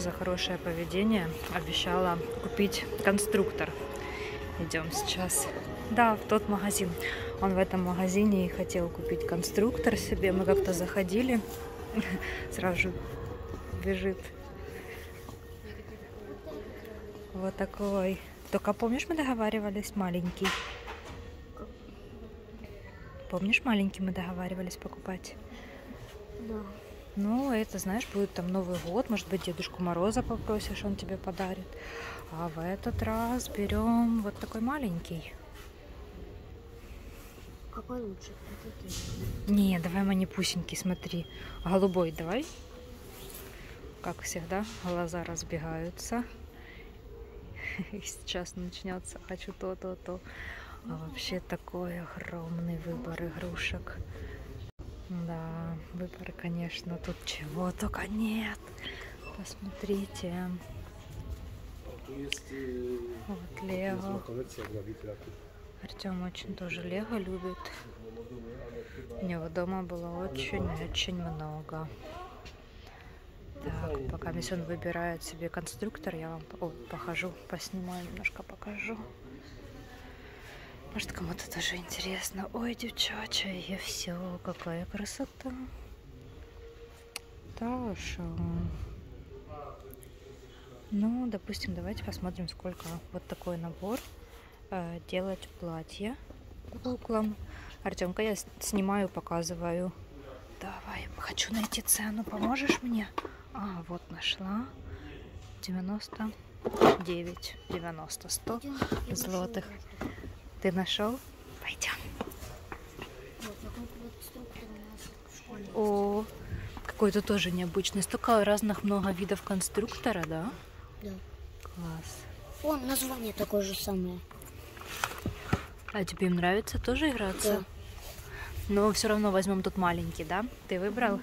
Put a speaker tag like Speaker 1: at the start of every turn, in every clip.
Speaker 1: за хорошее поведение обещала купить конструктор. Идем сейчас. Да, в тот магазин. Он в этом магазине и хотел купить конструктор себе. Мы как-то заходили. Сразу бежит. Вот такой. Только помнишь, мы договаривались маленький? Помнишь, маленький мы договаривались покупать?
Speaker 2: Да.
Speaker 1: Ну, это, знаешь, будет там Новый год, может быть, Дедушку Мороза попросишь, он тебе подарит. А в этот раз берем вот такой маленький.
Speaker 2: Какой лучше?
Speaker 1: Не, давай манипусенький, смотри. Голубой давай. Как всегда, глаза разбегаются. И сейчас начнется хочу то, то, то. А вообще такой огромный выбор игрушек. Да, выбор, конечно, тут чего только нет. Посмотрите. Вот Лего. Артем очень тоже Лего любит. У него дома было очень-очень много. Так, пока он выбирает себе конструктор, я вам о, похожу, поснимаю, немножко покажу. Может, кому-то тоже интересно. Ой, девчача, и все, какая красота. Таша. Ну, допустим, давайте посмотрим, сколько вот такой набор э, делать платье куклам. Артемка, я снимаю, показываю. Давай, хочу найти цену. Поможешь мне? А, вот нашла. 99, 90, 100 злотых. Ты нашел? Пойдем.
Speaker 2: Вот.
Speaker 1: О, какой-то тоже необычный. Столько разных много видов конструктора, да?
Speaker 2: Да.
Speaker 1: Класс.
Speaker 2: Вон название такое же самое.
Speaker 1: А тебе им нравится тоже играться?
Speaker 2: Да.
Speaker 1: Но все равно возьмем тут маленький, да? Ты выбрал?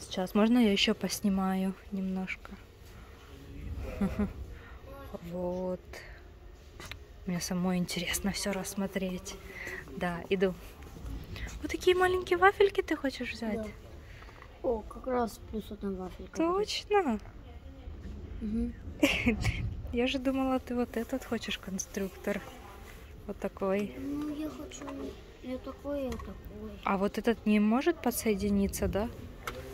Speaker 1: Сейчас можно я еще поснимаю немножко? Вот. Мне самой интересно все рассмотреть. Да, иду. Вот такие маленькие вафельки ты хочешь взять?
Speaker 2: Да. О, как раз плюс одна вафелька.
Speaker 1: Точно?
Speaker 2: Мгм.
Speaker 1: Я же думала, ты вот этот хочешь конструктор. Вот такой.
Speaker 2: Ну, я хочу и такой, и такой.
Speaker 1: А вот этот не может подсоединиться, да?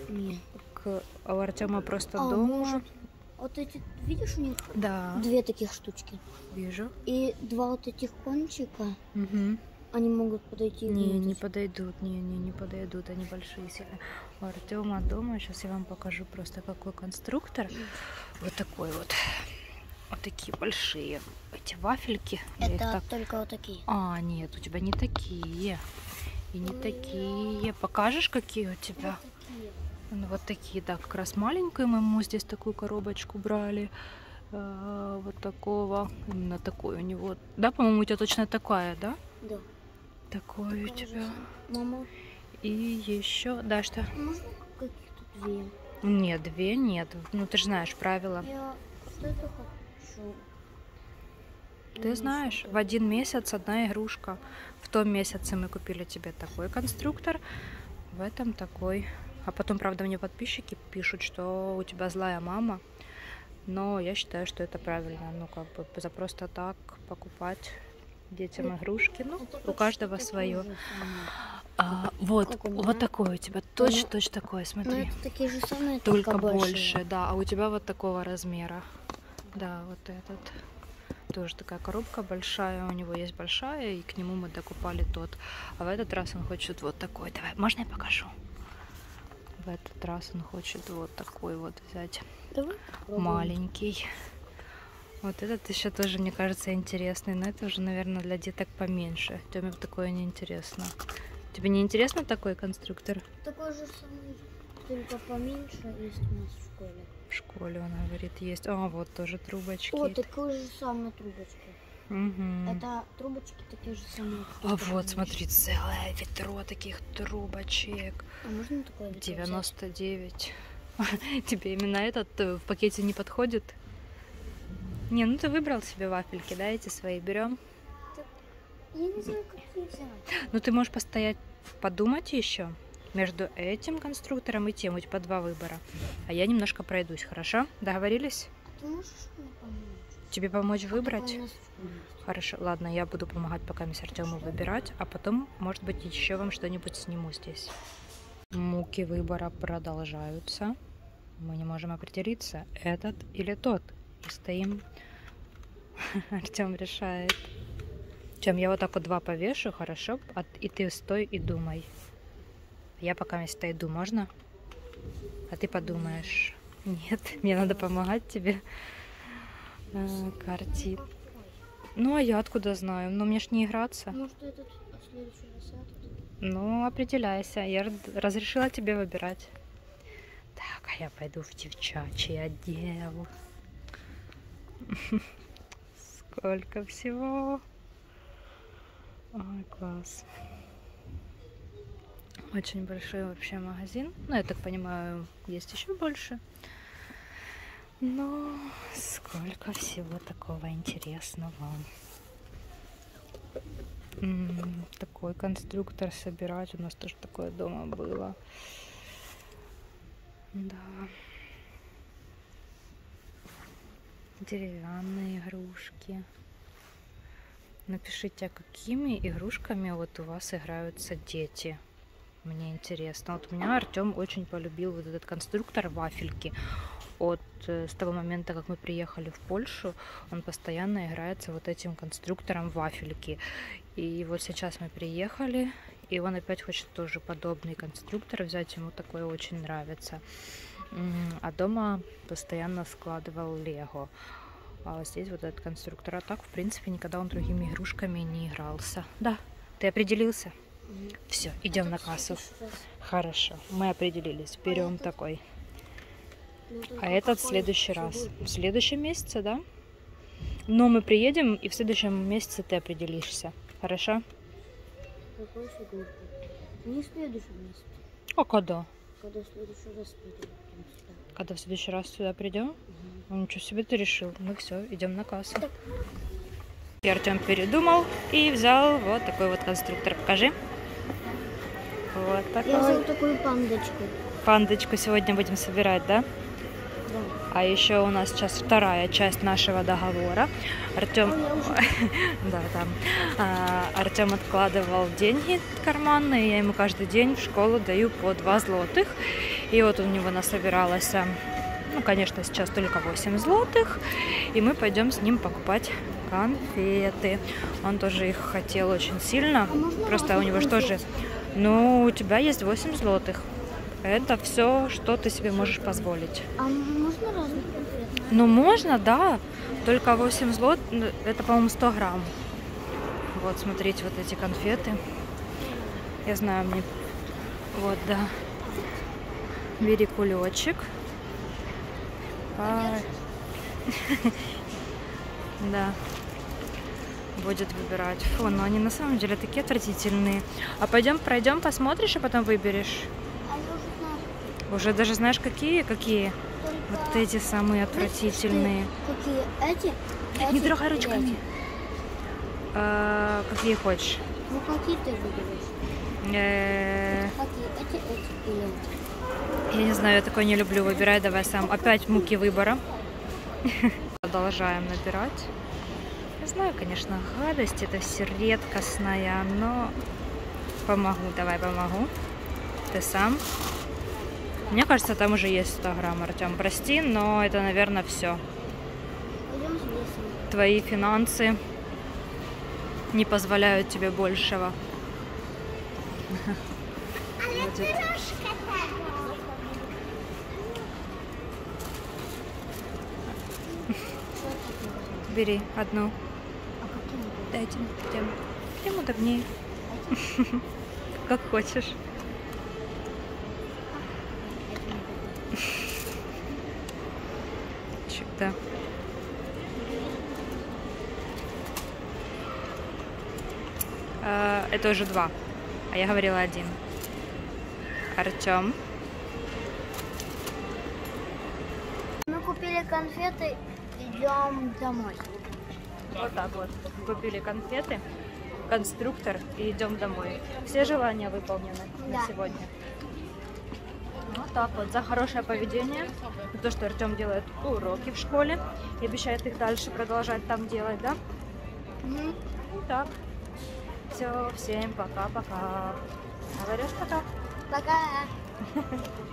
Speaker 2: Не.
Speaker 1: К... А у Артема просто
Speaker 2: А,
Speaker 1: дома.
Speaker 2: может. Вот эти, видишь, у них
Speaker 1: Да,
Speaker 2: две таких штучки.
Speaker 1: вижу.
Speaker 2: И два вот этих кончика,
Speaker 1: Мгм.
Speaker 2: они могут подойти.
Speaker 1: Не,
Speaker 2: вот
Speaker 1: не подойдут, не, не, не подойдут, они большие сильно. У Артема дома, сейчас я вам покажу просто какой конструктор. Вот такой вот. Вот такие большие эти вафельки.
Speaker 2: Это
Speaker 1: так-
Speaker 2: только вот такие.
Speaker 1: А, нет, у тебя не такие. И не такие. Покажешь, какие у тебя?
Speaker 2: такие.
Speaker 1: Вот такие, да, как раз маленькую мы ему здесь такую коробочку брали. Э, Вот такого, именно такой у него. Да, по-моему, у тебя точно такая, да?
Speaker 2: Да.
Speaker 1: Такой у
Speaker 2: Такая
Speaker 1: тебя.
Speaker 2: Мама,
Speaker 1: И еще, да, что?
Speaker 2: можно каких-то две?
Speaker 1: Нет, две нет. Ну, ты же знаешь правила.
Speaker 2: Я вот это хочу.
Speaker 1: Ты знаешь, в один месяц одна игрушка. В том месяце мы купили тебе такой конструктор, в этом такой. А потом, правда, мне подписчики пишут, что у тебя злая мама. Но я считаю, что это правильно. Ну, как бы за просто так покупать детям
Speaker 2: Ну,
Speaker 1: игрушки. Ну,
Speaker 2: Это
Speaker 1: у каждого свое. А, вот, вот такой у тебя. Точно, точно такой,
Speaker 2: Ну,
Speaker 1: смотри.
Speaker 2: такие же самые,
Speaker 1: Только больше, да. А у тебя вот такого размера. Да, вот этот. Тоже такая коробка большая. У него есть большая, и к нему мы докупали тот. А в этот раз он хочет вот такой. Давай, можно я покажу? В этот раз он хочет вот такой вот взять.
Speaker 2: Давай.
Speaker 1: Маленький. Вот этот еще тоже, мне кажется, интересный. Но это уже, наверное, для деток поменьше. Теме такое неинтересно. Тебе не интересно такой конструктор?
Speaker 2: Такой же самый, только поменьше есть у нас в школе.
Speaker 1: В школе, он говорит, есть. А, вот тоже трубочки.
Speaker 2: О, такой же самый трубочки.
Speaker 1: Мгм.
Speaker 2: Это трубочки такие же самые.
Speaker 1: А вот, смотри, целое ведро таких трубочек.
Speaker 2: А можно такое ведро взять?
Speaker 1: 99. Тебе именно этот э, в пакете не подходит? Не, ну ты выбрал себе вафельки, да, эти свои берем.
Speaker 2: Я не знаю, как их взять.
Speaker 1: Ну ты можешь постоять, подумать еще. между этим конструктором и тем. У тебя два выбора. А я немножко пройдусь, хорошо? Договорились?
Speaker 2: Ты можешь мне помочь?
Speaker 1: Тебе помочь выбрать? Хорошо, ладно, я буду помогать пока мисс Артему выбирать, а потом, может быть, еще вам что-нибудь сниму здесь. Муки выбора продолжаются. Мы не можем определиться, этот или тот. И стоим. Артем решает. Чем я вот так вот два повешу, хорошо? И ты стой и думай. Я пока место иду, можно? А ты подумаешь. Нет, мне надо помогать тебе. А, Карти. Ну, а я откуда знаю? Ну, мне ж не играться.
Speaker 2: Может, этот следующий этот?
Speaker 1: Ну, определяйся. Я разрешила тебе выбирать. Так, а я пойду в девчачий отдел. Сколько всего. Ой, класс. Очень большой вообще магазин. Ну, я так понимаю, есть еще больше. Но сколько всего такого интересного. М, Такой конструктор собирать. У нас тоже такое дома было. Да. Деревянные игрушки. Напишите, а какими игрушками вот у вас играются дети. Мне интересно. Вот у меня Артем очень полюбил вот этот конструктор вафельки. От э, с того момента, как мы приехали в Польшу, он постоянно играется вот этим конструктором вафельки. И вот сейчас мы приехали, и он опять хочет тоже подобный конструктор взять, ему такое очень нравится. А дома постоянно складывал Лего. А здесь вот этот конструктор. А так, в принципе, никогда он другими игрушками не игрался. Да, ты определился? Все, идем на кассу. Хорошо, мы определились. Берем такой.
Speaker 2: Ну,
Speaker 1: А этот в следующий раз. В следующем месяце, да? Но мы приедем, и в следующем месяце ты определишься. Хорошо?
Speaker 2: Какой? Не в следующем месяце.
Speaker 1: А когда?
Speaker 2: Когда в следующий раз придем сюда.
Speaker 1: Когда в следующий раз сюда придем?
Speaker 2: Мгм.
Speaker 1: Ну, ничего себе ты решил. Мы все, идем на кассу. И Артем передумал и взял вот такой вот конструктор. Покажи. Вот
Speaker 2: Я
Speaker 1: такой.
Speaker 2: взял такую пандочку.
Speaker 1: Пандочку сегодня будем собирать, да?
Speaker 2: Да.
Speaker 1: А еще у нас сейчас вторая часть нашего договора. Артем,
Speaker 2: я
Speaker 1: да, там, А, Артем откладывал деньги карманные, я ему каждый день в школу даю по 2 злотых. И вот у него насобиралось, ну, конечно, сейчас только 8 злотых. И мы пойдем с ним покупать конфеты. Он тоже их хотел очень сильно.
Speaker 2: А
Speaker 1: Просто у него же
Speaker 2: конфет?
Speaker 1: тоже... Ну, у тебя есть 8 злотых. Это все, что ты себе можешь позволить.
Speaker 2: А можно разных?
Speaker 1: Ну, можно, да. Только 8 злот, ну, это, по-моему, 100 грамм. Вот, смотрите, вот эти конфеты. Я знаю, мне... Вот, да. Бери кулечек. Ай. Да. Будет выбирать. Фу, но они на самом деле такие отвратительные. А пойдем, пройдем, посмотришь, а потом выберешь.
Speaker 2: А уже
Speaker 1: даже знаешь, какие? Какие?
Speaker 2: Только
Speaker 1: Вот эти самые отвратительные.
Speaker 2: Какие? Эти?
Speaker 1: Не
Speaker 2: Эти
Speaker 1: трогай
Speaker 2: или
Speaker 1: ручками. А, какие хочешь?
Speaker 2: Ну какие ты выберешь?
Speaker 1: Э,
Speaker 2: Какие? Эти, эти или эти?
Speaker 1: Я не знаю, я такое не люблю. Выбирай давай сам. Опять муки выбора. Продолжаем набирать. Я знаю, конечно, гадость это все редкостная, но помогу, давай помогу. Ты сам. Мне кажется, там уже есть 100 грамм, Артем. Прости, но это, наверное, все. Твои финансы не позволяют тебе большего. Будет.
Speaker 2: Такое?
Speaker 1: Бери одну. Дайте мне тем. Тем удобнее. Как хочешь. Чик, да. Это уже два. А я говорила один. Артем.
Speaker 2: Мы купили конфеты, идем домой.
Speaker 1: Вот так вот. Купили конфеты, конструктор и идем домой. Все желания выполнены на
Speaker 2: Да.
Speaker 1: сегодня. так вот за хорошее поведение, за то, что Артем делает уроки в школе и обещает их дальше продолжать там делать, да? Ну, так. Все, всем пока-пока. Говоришь пока?
Speaker 2: Пока.